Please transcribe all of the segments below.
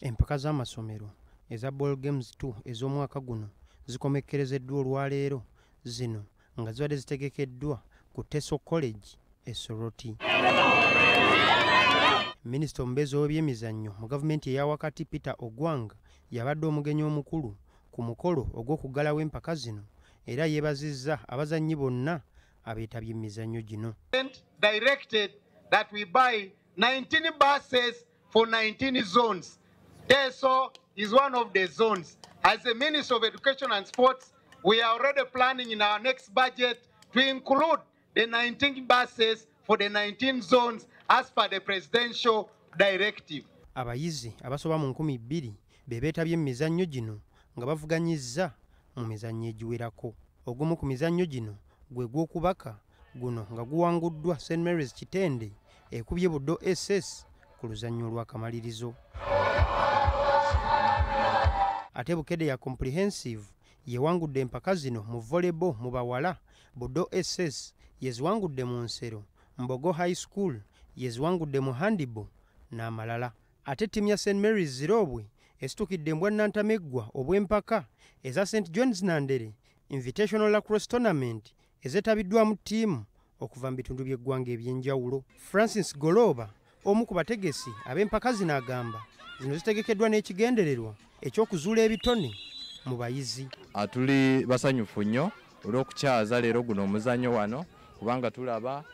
empaka z'amasomero eza ball games 2 ez'omwaka guno zikomekkerezeddwa olwaleero zino nga zibadde zitegekeddwa ku teso college e soroti minisita omubeezi w'ebyemizannyo mu gavumenti eya wakati peter ogwang yabadde omugenyi omukulu ku mukolo ogw'okuggalawo empaka zino era yeebazizza abazannyi bonna abeetabye emizannyo gino. Directed that we buy 19 buses for 19 zones. TESO is one of the zones. As the Minister of Education and Sports, we are already planning in our next budget to include the 19 buses for the 19 zones as per the presidential directive. abayizi abasoba mu nkumi bbiri be beetabye mu mizannyo gino nga bavuganyizza mu mizannyo egiwerako ogumu ku mizannyo gino gwe gw'okubaka guno nga guwanguddwa st marys kitende ekubye buddo ss ku luzannyo olw'akamalirizo. Ate bukedde ya comprehensive yewangudde empaka zino mu volleyball mu bawala buddo ss yeziwangudde mu nsero mbogo high school yeziwangudde mu handiball n'amalala. Ate ttiimu ya st marys zirobwe esitukidde embwannantameggwa obw'empaka eza st johns nandere invitational lacrosse tournament ezeetabiddwamu ttiimu okuva mu bitundu by'eggwanga eby'enjawulo. Francis goloba omu ku bategesi ab'empaka zino agamba zino zitegekeddwa n'ekigendererwa eky'okuzuula ebitone mu bayizi. Ah, tuli basanyufu nnyo olw'okukyaza leero guno omuzannyo wano kubanga tulaba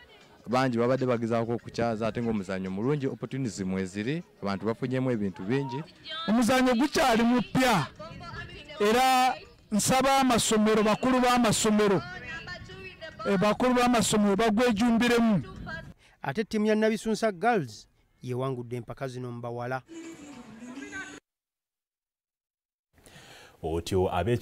bangi babadde bagezaako okukyaza ate ng'omuzannyo mulungi opportunities mweziri abantu bafunyemu ebintu bingi. Omuzannyo gukyali mupya era nsaba amasomero bakulu b'amasomero eh, bakulu b'amasomero bagwejumbiremu ate ttiimu ya nabisunsa girls yewangudde empaka zino mu bawala. Otyo ab'eki